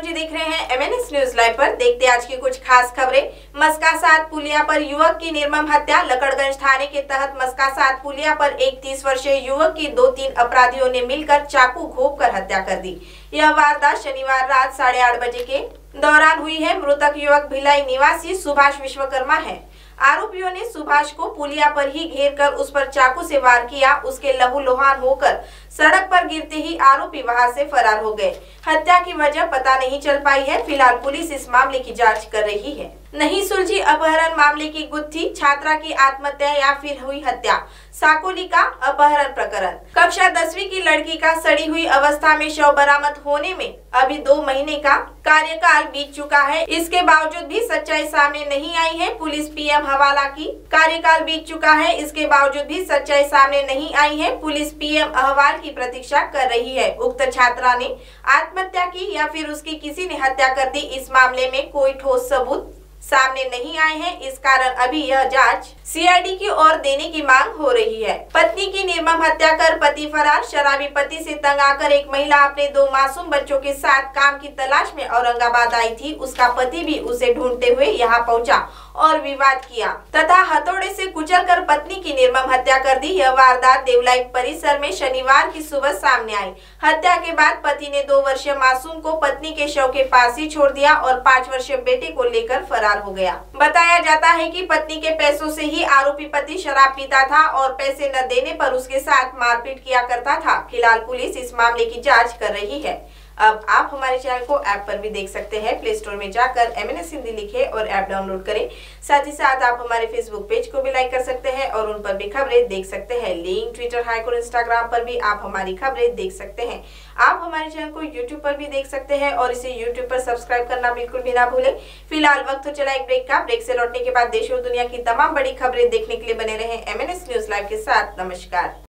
जी देख रहे हैं एमएनएस न्यूज़ लाइव पर। देखते आज की कुछ खास खबरें। मस्का सात पुलिया पर युवक की निर्मम हत्या। लकड़गंज थाने के तहत मस्का सात पुलिया पर एक तीस वर्षीय युवक की दो तीन अपराधियों ने मिलकर चाकू घोप कर हत्या कर दी। यह वारदात शनिवार रात साढ़े आठ बजे के दौरान हुई है मृतक युवक भिलाई निवासी सुभाष विश्वकर्मा है। आरोपियों ने सुभाष को पुलिया पर ही घेर कर उस पर चाकू से वार किया, उसके लहू लोहान होकर सड़क पर गिरते ही आरोपी वहाँ से फरार हो गए। हत्या की वजह पता नहीं चल पाई है, फ़िलहाल पुलिस इस मामले की जाँच कर रही है। नहीं, सुलझी अपहरण मामले की गुत्थी, छात्रा की आत्महत्या या फिर हुई हत्या। साकोली का अपहरण प्रकरण। कक्षा दसवीं की लड़की का सड़ी हुई अवस्था में शव बरामद होने में अभी दो महीने का कार्यकाल बीत चुका है। इसके बावजूद भी सच्चाई सामने नहीं आई है। पुलिस पीएम हवाला की कार्यकाल बीत चुका है। इसके बावजूद भी सच्चाई सामने नहीं आई है। पुलिस पीएम अहवाल की प्रतीक्षा कर रही है। उक्त छात्रा ने आत्महत्या की या फिर उसकी किसी ने हत्या कर दी, इस मामले में कोई ठोस सबूत सामने नहीं आए हैं। इस कारण अभी यह जाँच सीआईडी की ओर देने की मांग हो रही है। पत्नी की निर्मम हत्या कर पति फरार। शराबी पति से तंग आकर एक महिला अपने दो मासूम बच्चों के साथ काम की तलाश में औरंगाबाद आई थी। उसका पति भी उसे ढूंढते हुए यहाँ पहुँचा और विवाद किया। तथा हथौड़े से कुचल कर पत्नी की निर्मम हत्या कर दी। यह वारदात देवलाई परिसर में शनिवार की सुबह सामने आई। हत्या के बाद पति ने दो वर्षीय मासूम को पत्नी के शव के पास ही छोड़ दिया और पाँच वर्षीय बेटे को लेकर फरार हो गया। बताया जाता है कि पत्नी के पैसों से ही आरोपी पति शराब पीता था और पैसे न देने पर उसके साथ मारपीट किया करता था। फ़िलहाल पुलिस इस मामले की जाँच कर रही है। अब आप हमारे चैनल को ऐप पर भी देख सकते हैं प्ले स्टोर में जाकर एम एन एस हिंदी लिखे और ऐप डाउनलोड करें। साथ ही साथ आप हमारे फेसबुक पेज को भी लाइक कर सकते हैं और उन पर भी खबरें देख सकते हैं। लिंक ट्विटर हाइक और इंस्टाग्राम पर भी आप हमारी खबरें देख सकते हैं। आप हमारे चैनल को यूट्यूब पर भी देख सकते हैं और इसे यूट्यूब पर सब्सक्राइब करना बिल्कुल भी ना भूलें। फ़िलहाल वक्त तो चला एक ब्रेक का। ब्रेक से लौटने के बाद देश और दुनिया की तमाम बड़ी खबरें देखने के लिए बने रहे एम न्यूज़ लाइव के साथ। नमस्कार।